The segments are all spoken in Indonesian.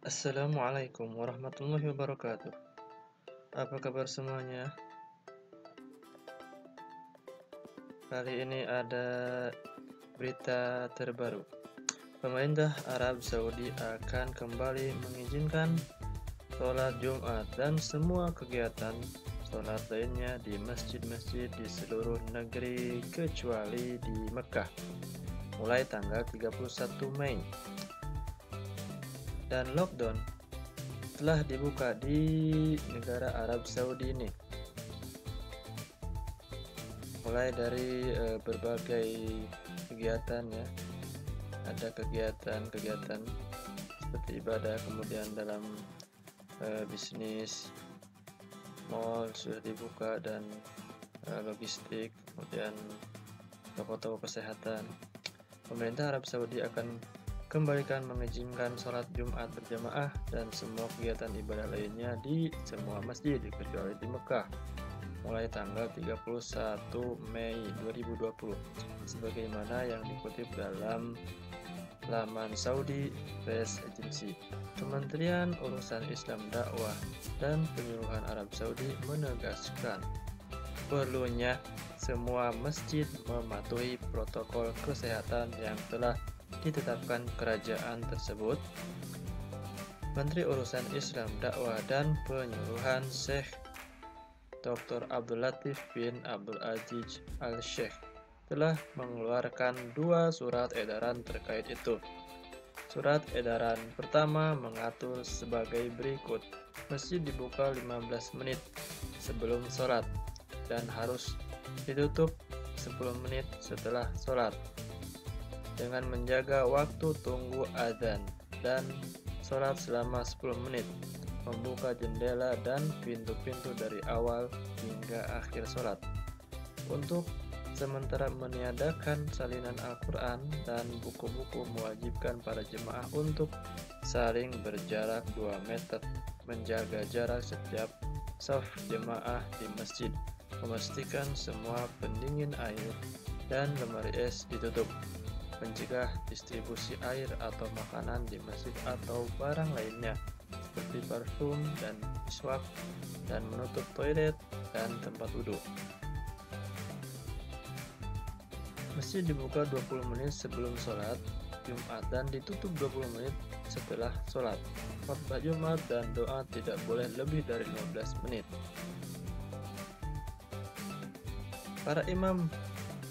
Assalamualaikum warahmatullahi wabarakatuh. Apa kabar semuanya? Kali ini ada berita terbaru. Pemerintah Arab Saudi akan kembali mengizinkan sholat Jumat dan semua kegiatan sholat lainnya di masjid-masjid di seluruh negeri kecuali di Mekah mulai tanggal 31 Mei dan lockdown telah dibuka di negara Arab Saudi ini. Mulai dari e, berbagai kegiatan ya. Ada kegiatan-kegiatan seperti ibadah kemudian dalam e, bisnis mall sudah dibuka dan e, logistik kemudian toko-toko kesehatan. Pemerintah Arab Saudi akan kembalikan mengizinkan sholat Jumat berjamaah dan semua kegiatan ibadah lainnya di semua masjid kecuali di Mekah mulai tanggal 31 Mei 2020 sebagaimana yang dikutip dalam laman Saudi Press Agency. Kementerian Urusan Islam Dakwah dan Penyuluhan Arab Saudi menegaskan perlunya semua masjid mematuhi protokol kesehatan yang telah ditetapkan kerajaan tersebut, Menteri Urusan Islam, Dakwah dan Penyuluhan Syekh Dr. Abdul Latif bin Abdul Aziz Al-Sheikh telah mengeluarkan dua surat edaran terkait itu. Surat edaran pertama mengatur sebagai berikut. Masjid dibuka 15 menit sebelum sholat dan harus ditutup 10 menit setelah sholat dengan menjaga waktu tunggu adzan dan sholat selama 10 menit, membuka jendela dan pintu-pintu dari awal hingga akhir sholat. Untuk sementara meniadakan salinan Al-Quran dan buku-buku mewajibkan para jemaah untuk saling berjarak 2 meter, menjaga jarak setiap saf jemaah di masjid, memastikan semua pendingin air dan lemari es ditutup mencegah distribusi air atau makanan di masjid atau barang lainnya seperti parfum dan miswak dan menutup toilet dan tempat wudhu. Masjid dibuka 20 menit sebelum sholat Jumat dan ditutup 20 menit setelah sholat. Khotbah Jumat dan doa tidak boleh lebih dari 15 menit. Para imam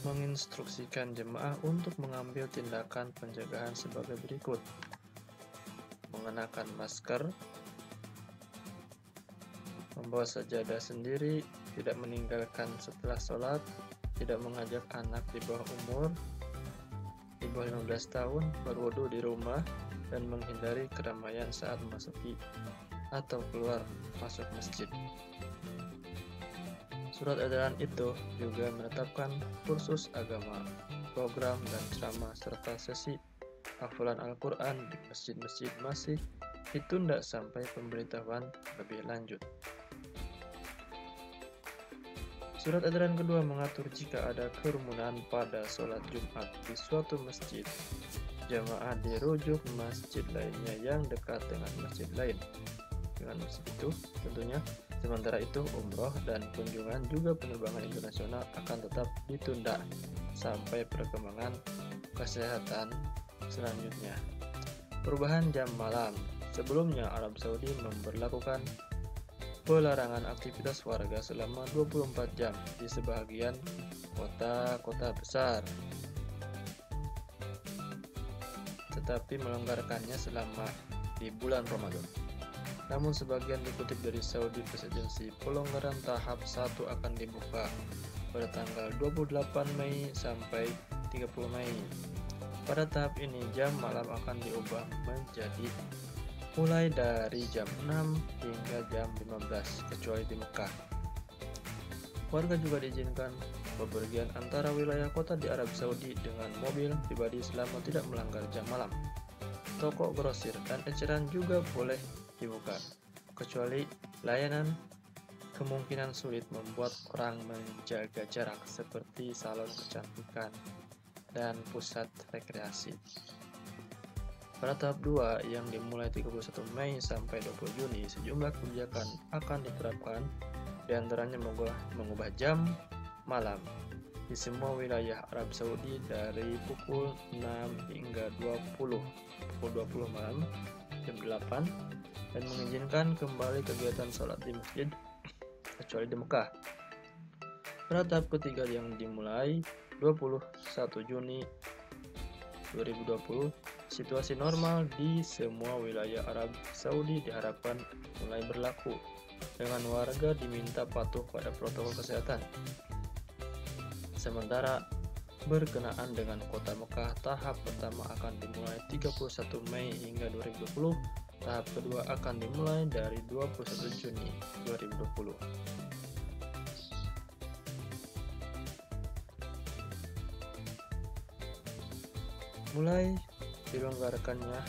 menginstruksikan jemaah untuk mengambil tindakan pencegahan sebagai berikut. Mengenakan masker, membawa sajadah sendiri, tidak meninggalkan setelah sholat, tidak mengajak anak di bawah umur, di bawah 15 tahun, berwudu di rumah, dan menghindari keramaian saat memasuki atau keluar masuk masjid. Surat edaran itu juga menetapkan kursus agama, program dan ceramah serta sesi hafalan Al-Quran di masjid-masjid masih ditunda sampai pemberitahuan lebih lanjut. Surat edaran kedua mengatur jika ada kerumunan pada sholat Jumat di suatu masjid, jamaah dirujuk masjid lainnya yang dekat dengan masjid lain. Dengan masjid itu, tentunya Sementara itu, umroh dan kunjungan juga penerbangan internasional akan tetap ditunda sampai perkembangan kesehatan selanjutnya. Perubahan jam malam Sebelumnya, Arab Saudi memperlakukan pelarangan aktivitas warga selama 24 jam di sebagian kota-kota besar. Tetapi melonggarkannya selama di bulan Ramadan. Namun sebagian dikutip dari Saudi Press pelonggaran tahap 1 akan dibuka pada tanggal 28 Mei sampai 30 Mei. Pada tahap ini jam malam akan diubah menjadi mulai dari jam 6 hingga jam 15 kecuali di Mekah. Warga juga diizinkan bepergian antara wilayah kota di Arab Saudi dengan mobil pribadi selama tidak melanggar jam malam. Toko grosir dan eceran juga boleh dibuka, kecuali layanan kemungkinan sulit membuat orang menjaga jarak seperti salon kecantikan dan pusat rekreasi. Pada tahap 2 yang dimulai 31 Mei sampai 20 Juni, sejumlah kebijakan akan diterapkan di antaranya mengubah, mengubah jam malam di semua wilayah Arab Saudi dari pukul 6 hingga 20 pukul 20 malam jam 8 dan mengizinkan kembali kegiatan sholat di masjid kecuali di Mekah. Pada tahap ketiga yang dimulai 21 Juni 2020, situasi normal di semua wilayah Arab Saudi diharapkan mulai berlaku dengan warga diminta patuh pada protokol kesehatan. Sementara berkenaan dengan kota Mekah, tahap pertama akan dimulai 31 Mei hingga 2020, tahap kedua akan dimulai dari 21 Juni 2020. mulai dilonggarkannya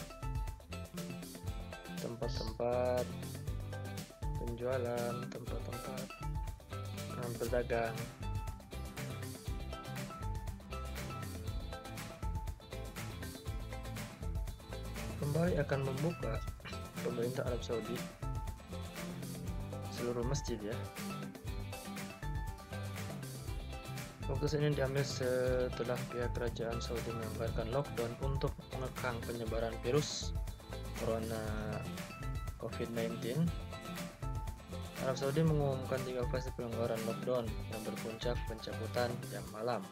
tempat-tempat penjualan, tempat-tempat berdagang. Kembali akan membuka pemerintah Arab Saudi seluruh masjid ya Keputusan ini diambil setelah pihak kerajaan Saudi melonggarkan lockdown untuk mengekang penyebaran virus corona COVID-19. Arab Saudi mengumumkan tiga fase pelonggaran lockdown yang berpuncak pencabutan jam malam.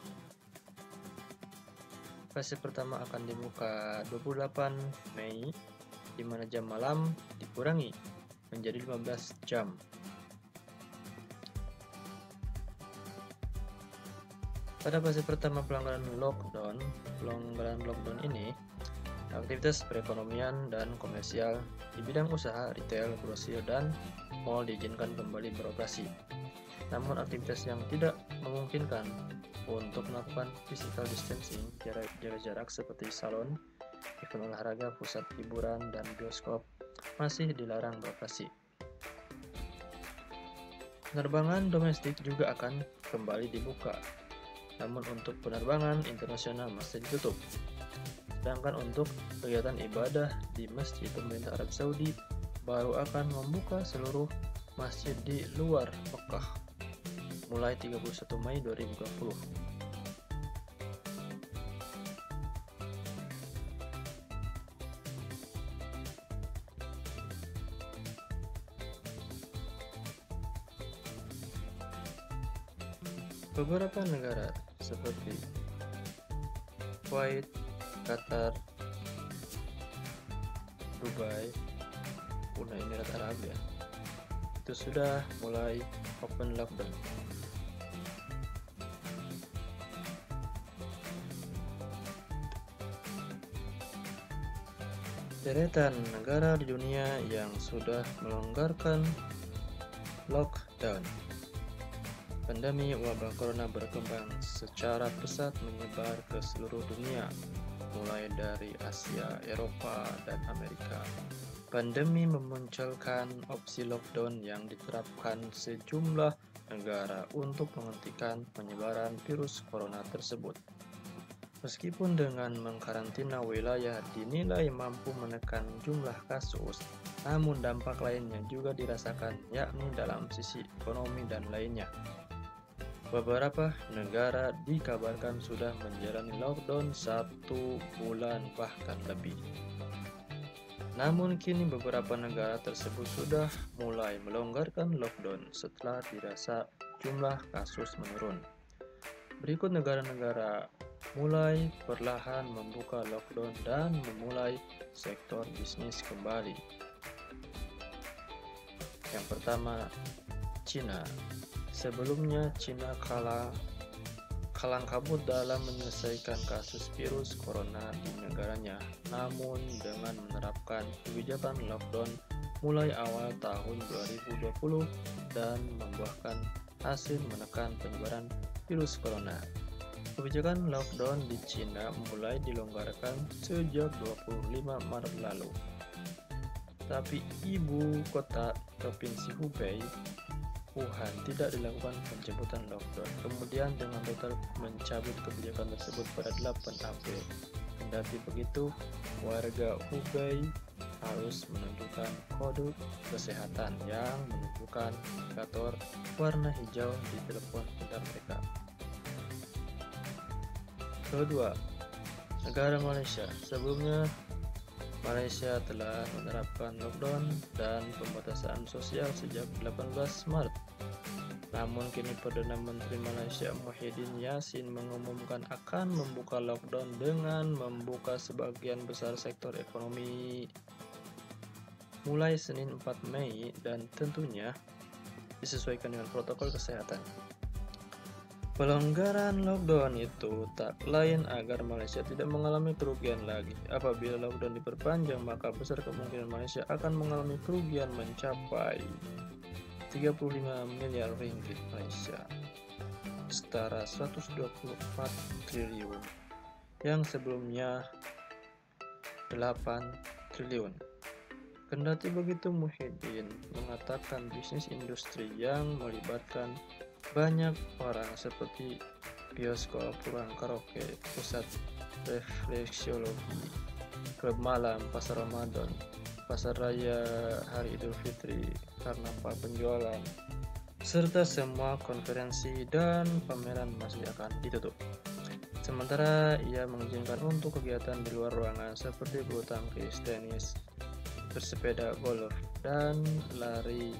Fase pertama akan dibuka 28 Mei, di mana jam malam dikurangi menjadi 15 jam Pada fase pertama pelanggaran lockdown, pelonggaran lockdown ini, aktivitas perekonomian dan komersial di bidang usaha, retail, grosir, dan mall diizinkan kembali beroperasi. Namun aktivitas yang tidak memungkinkan untuk melakukan physical distancing jarak, jarak seperti salon, event olahraga, pusat hiburan, dan bioskop masih dilarang beroperasi. Penerbangan domestik juga akan kembali dibuka namun untuk penerbangan internasional masih ditutup. Sedangkan untuk kegiatan ibadah di Masjid Pemerintah Arab Saudi baru akan membuka seluruh masjid di luar Mekah mulai 31 Mei 2020. Beberapa negara seperti Kuwait, Qatar, Dubai, Uni Emirat Arab ya itu sudah mulai open lockdown. Deretan negara di dunia yang sudah melonggarkan lockdown Pandemi wabah corona berkembang secara pesat menyebar ke seluruh dunia, mulai dari Asia, Eropa, dan Amerika. Pandemi memunculkan opsi lockdown yang diterapkan sejumlah negara untuk menghentikan penyebaran virus corona tersebut. Meskipun dengan mengkarantina wilayah dinilai mampu menekan jumlah kasus, namun dampak lainnya juga dirasakan yakni dalam sisi ekonomi dan lainnya. Beberapa negara dikabarkan sudah menjalani lockdown satu bulan bahkan lebih. Namun kini beberapa negara tersebut sudah mulai melonggarkan lockdown setelah dirasa jumlah kasus menurun. Berikut negara-negara mulai perlahan membuka lockdown dan memulai sektor bisnis kembali. Yang pertama, Cina. Sebelumnya, Cina kalah kalang kabut dalam menyelesaikan kasus virus corona di negaranya. Namun, dengan menerapkan kebijakan lockdown mulai awal tahun 2020 dan membuahkan hasil menekan penyebaran virus corona. Kebijakan lockdown di Cina mulai dilonggarkan sejak 25 Maret lalu. Tapi ibu kota Provinsi Hubei Wuhan tidak dilakukan pencabutan lockdown. Kemudian dengan total mencabut kebijakan tersebut pada 8 April Kendati begitu, warga Hubei harus menunjukkan kode kesehatan yang menunjukkan indikator warna hijau di telepon pintar mereka. Kedua, negara Malaysia. Sebelumnya, Malaysia telah menerapkan lockdown dan pembatasan sosial sejak 18 Maret namun kini Perdana Menteri Malaysia Muhyiddin Yassin mengumumkan akan membuka lockdown dengan membuka sebagian besar sektor ekonomi mulai Senin 4 Mei dan tentunya disesuaikan dengan protokol kesehatan. Pelonggaran lockdown itu tak lain agar Malaysia tidak mengalami kerugian lagi. Apabila lockdown diperpanjang, maka besar kemungkinan Malaysia akan mengalami kerugian mencapai 35 miliar ringgit Malaysia setara 124 triliun. Yang sebelumnya 8 triliun. Kendati begitu Muhyiddin mengatakan bisnis industri yang melibatkan banyak orang seperti bioskop, ruang karaoke, pusat refleksiologi, klub malam, pasar Ramadan, pasar raya hari Idul Fitri, karnaval penjualan, serta semua konferensi dan pameran masih akan ditutup. Sementara ia mengizinkan untuk kegiatan di luar ruangan seperti bulu tangkis, tenis, bersepeda golf, dan lari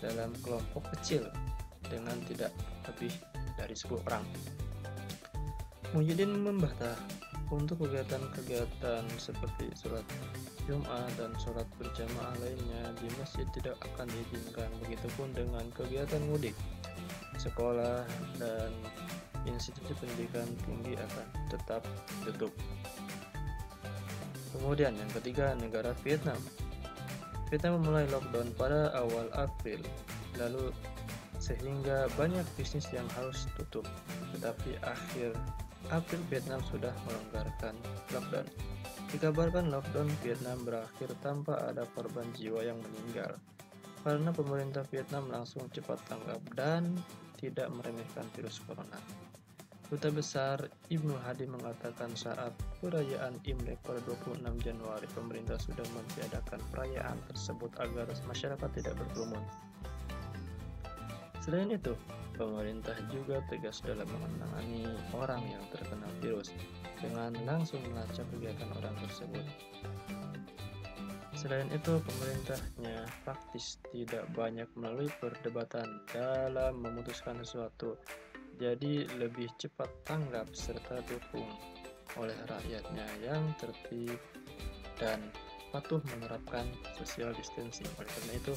dalam kelompok kecil dengan tidak lebih dari 10 orang. Muhyiddin membantah untuk kegiatan-kegiatan seperti sholat Jumat dan sholat berjamaah lainnya di masjid tidak akan diizinkan, begitupun dengan kegiatan mudik, sekolah, dan institusi pendidikan tinggi akan tetap tutup. Kemudian yang ketiga, negara Vietnam. Vietnam memulai lockdown pada awal April, lalu sehingga banyak bisnis yang harus tutup. Tetapi akhir April Vietnam sudah melonggarkan lockdown. Dikabarkan lockdown Vietnam berakhir tanpa ada korban jiwa yang meninggal karena pemerintah Vietnam langsung cepat tanggap dan tidak meremehkan virus corona. Duta Besar Ibnu Hadi mengatakan saat perayaan Imlek pada 26 Januari, pemerintah sudah mentiadakan perayaan tersebut agar masyarakat tidak berkerumun. Selain itu, pemerintah juga tegas dalam menangani orang yang terkena virus dengan langsung melacak kegiatan orang tersebut. Selain itu, pemerintahnya praktis tidak banyak melalui perdebatan dalam memutuskan sesuatu, jadi lebih cepat tanggap serta dukung oleh rakyatnya yang tertib dan patuh menerapkan social distancing. Oleh karena itu,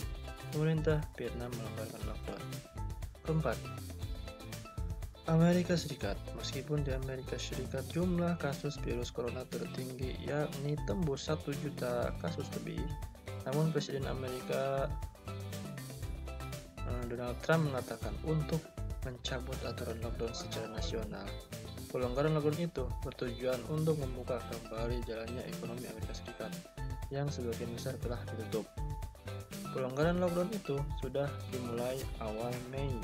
pemerintah Vietnam melonggarkan lockdown. Keempat, Amerika Serikat. Meskipun di Amerika Serikat jumlah kasus virus corona tertinggi yakni tembus 1 juta kasus lebih, namun Presiden Amerika eh, Donald Trump mengatakan untuk mencabut aturan lockdown secara nasional. Pelonggaran lockdown itu bertujuan untuk membuka kembali jalannya ekonomi Amerika Serikat yang sebagian besar telah ditutup. Pelonggaran lockdown itu sudah dimulai awal Mei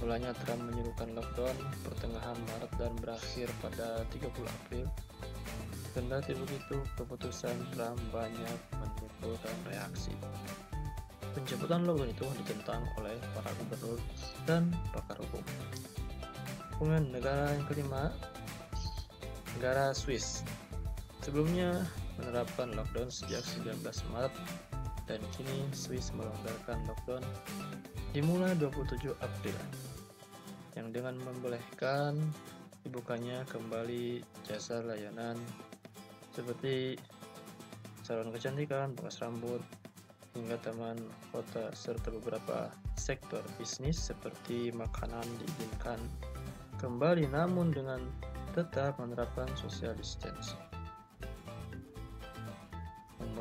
Mulanya Trump menyuruhkan lockdown pertengahan Maret dan berakhir pada 30 April. Kendati begitu, keputusan Trump banyak menimbulkan reaksi. Pencabutan lockdown itu ditentang oleh para gubernur dan pakar hukum. Kemudian negara yang kelima, negara Swiss. Sebelumnya menerapkan lockdown sejak 19 Maret dan kini Swiss melonggarkan lockdown dimulai 27 April yang dengan membolehkan dibukanya kembali jasa layanan seperti salon kecantikan, bekas rambut, hingga taman kota serta beberapa sektor bisnis seperti makanan diizinkan kembali namun dengan tetap menerapkan social distancing.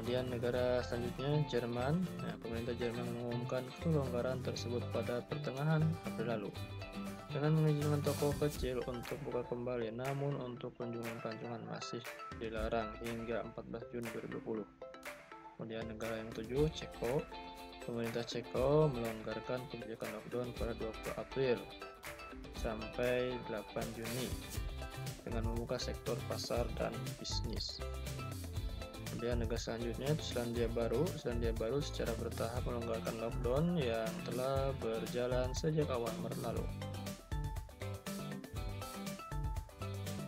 Kemudian negara selanjutnya Jerman. Nah, pemerintah Jerman mengumumkan kelonggaran tersebut pada pertengahan April lalu dengan mengizinkan toko kecil untuk buka kembali namun untuk kunjungan-kunjungan masih dilarang hingga 14 Juni 2020 kemudian negara yang ketujuh Ceko pemerintah Ceko melonggarkan kebijakan lockdown pada 20 April sampai 8 Juni dengan membuka sektor pasar dan bisnis. Kemudian negara selanjutnya itu Selandia Baru. Selandia Baru secara bertahap melonggarkan lockdown yang telah berjalan sejak awal Maret lalu.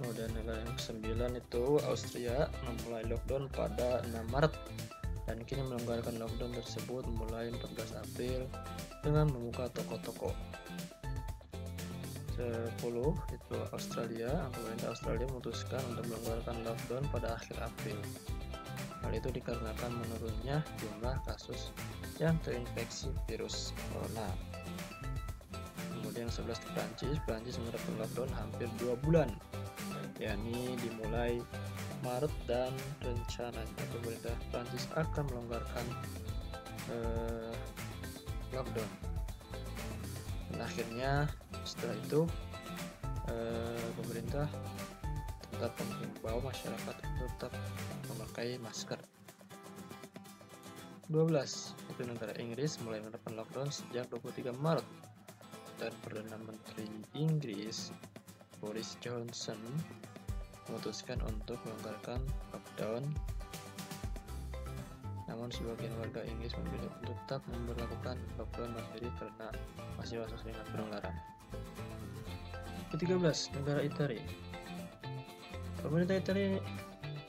Kemudian negara yang ke-9 itu Austria memulai lockdown pada 6 Maret dan kini melonggarkan lockdown tersebut mulai 14 April dengan membuka toko-toko. 10 itu Australia, pemerintah Australia memutuskan untuk melonggarkan lockdown pada akhir April. Hal itu dikarenakan menurunnya jumlah kasus yang terinfeksi virus corona. Kemudian 11 di Prancis, Prancis menerapkan lockdown hampir 2 bulan, yakni dimulai Maret dan rencananya pemerintah Prancis akan melonggarkan eh, lockdown. Dan akhirnya setelah itu eh, pemerintah tetap mengimbau masyarakat tetap memakai masker. 12. Itu negara Inggris mulai menerapkan lockdown sejak 23 Maret dan Perdana Menteri Inggris Boris Johnson memutuskan untuk melonggarkan lockdown namun sebagian warga Inggris memilih untuk tetap memperlakukan lockdown mandiri karena masih was-was dengan penularan. Ke-13, negara Italia. Pemerintah Italia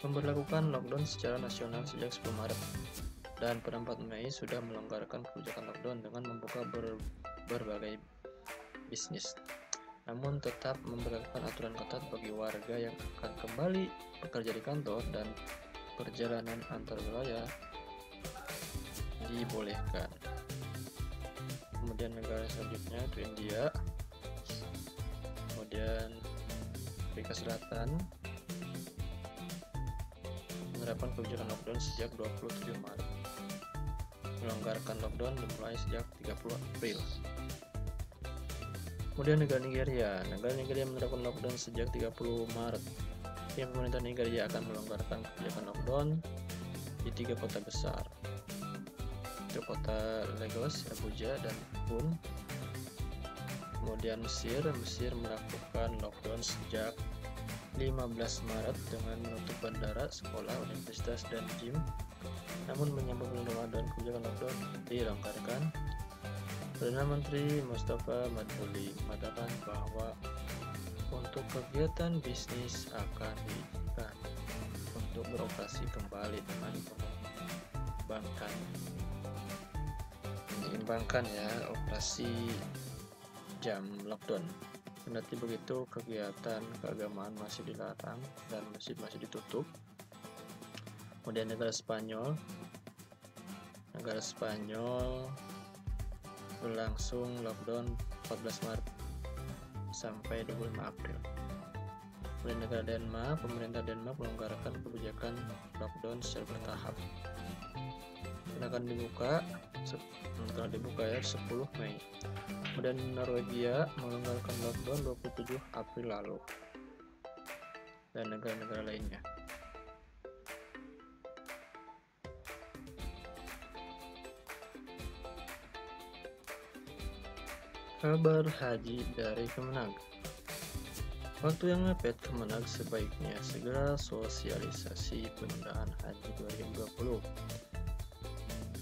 memperlakukan lockdown secara nasional sejak 10 Maret dan pada 4 Mei sudah melonggarkan kebijakan lockdown dengan membuka ber berbagai bisnis. Namun tetap memperlakukan aturan ketat bagi warga yang akan kembali bekerja di kantor dan perjalanan antar wilayah dibolehkan. Kemudian negara selanjutnya itu India, kemudian Afrika Selatan menerapkan kebijakan lockdown sejak 27 Maret. Melonggarkan lockdown dimulai sejak 30 April. Kemudian negara Nigeria. Negara Nigeria menerapkan lockdown sejak 30 Maret. Yang pemerintah Nigeria akan melonggarkan kebijakan lockdown di tiga kota besar. Itu kota Lagos, Abuja, dan Pun. Kemudian Mesir, Mesir melakukan lockdown sejak 15 Maret dengan menutup bandara, sekolah, universitas, dan gym. Namun menyambut Ramadan, kebijakan lockdown dilonggarkan Perdana Menteri Mustafa Madbuli mengatakan bahwa untuk kegiatan bisnis akan diizinkan untuk beroperasi kembali dengan mengembangkan menyeimbangkan ya operasi jam lockdown. Kendati begitu, kegiatan keagamaan masih dilarang dan masjid masih ditutup. Kemudian negara Spanyol, negara Spanyol berlangsung lockdown 14 Maret sampai 25 April. Kemudian negara Denmark, pemerintah Denmark melonggarkan kebijakan lockdown secara bertahap. Akan dibuka setelah dibuka ya 10 Mei. Kemudian Norwegia melonggarkan lockdown 27 April lalu. Dan negara-negara lainnya. Kabar haji dari Kemenag Waktu yang mepet Kemenag sebaiknya segera sosialisasi penundaan haji 2020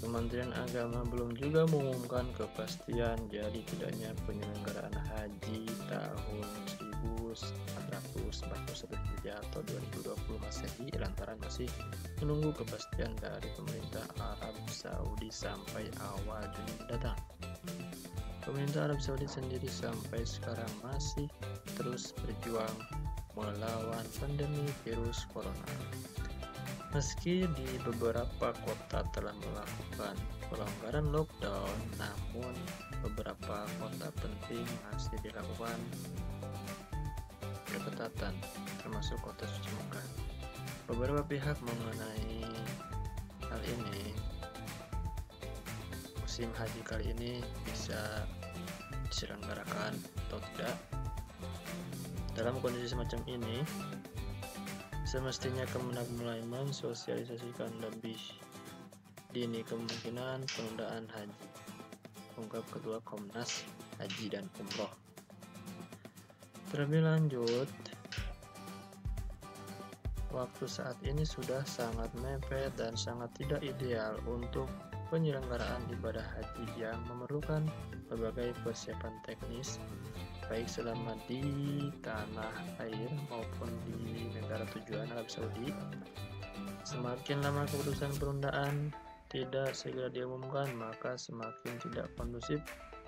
Kementerian Agama belum juga mengumumkan kepastian jadi tidaknya penyelenggaraan haji tahun 1441 Hijriah atau 2020 Masehi lantaran masih menunggu kepastian dari pemerintah Arab Saudi sampai awal Juni mendatang. Pemerintah Arab Saudi sendiri sampai sekarang masih terus berjuang melawan pandemi virus corona. Meski di beberapa kota telah melakukan pelonggaran lockdown, namun beberapa kota penting masih dilakukan perketatan, termasuk kota suci Mekah. Beberapa pihak mengenai hal ini musim haji kali ini bisa diselenggarakan atau tidak dalam kondisi semacam ini semestinya Kemenag mulai mensosialisasikan lebih dini kemungkinan penundaan haji. Ungkap Ketua Komnas Haji dan Umroh. Terlebih lanjut waktu saat ini sudah sangat mepet dan sangat tidak ideal untuk penyelenggaraan ibadah haji yang memerlukan berbagai persiapan teknis baik selama di tanah air maupun di negara tujuan Arab Saudi. Semakin lama keputusan penundaan tidak segera diumumkan, maka semakin tidak kondusif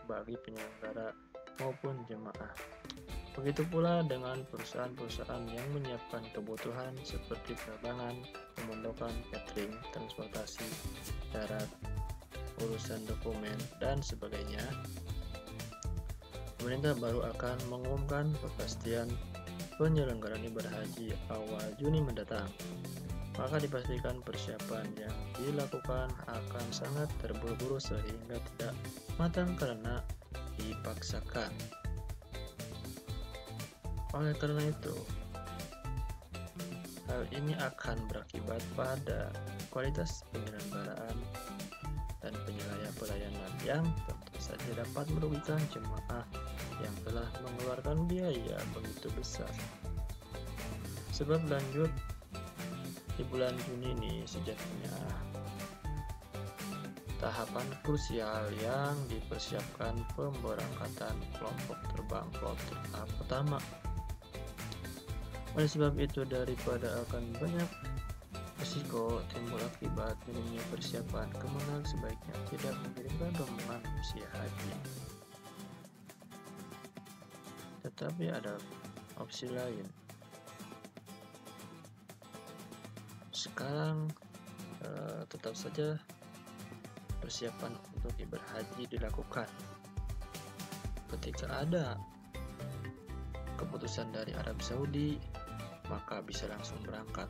bagi penyelenggara maupun jemaah. Begitu pula dengan perusahaan-perusahaan yang menyiapkan kebutuhan seperti penerbangan, pemondokan, catering, transportasi, darat, urusan dokumen, dan sebagainya. Pemerintah baru akan mengumumkan kepastian penyelenggaraan ibadah haji awal Juni mendatang. Maka dipastikan persiapan yang dilakukan akan sangat terburu-buru sehingga tidak matang karena dipaksakan. Oleh karena itu, hal ini akan berakibat pada kualitas penyelenggaraan dan penyelenggara pelayanan yang tentu saja dapat merugikan jemaah yang telah mengeluarkan biaya begitu besar. Sebab lanjut di bulan Juni ini sejatinya tahapan krusial yang dipersiapkan pemberangkatan kelompok terbang kloter pertama oleh sebab itu daripada akan banyak risiko timbul akibat minimnya persiapan kemenang sebaiknya tidak mengirimkan rombongan usia haji. Tetapi ada opsi lain. Sekarang eh, tetap saja persiapan untuk ibadah dilakukan. Ketika ada keputusan dari Arab Saudi maka bisa langsung berangkat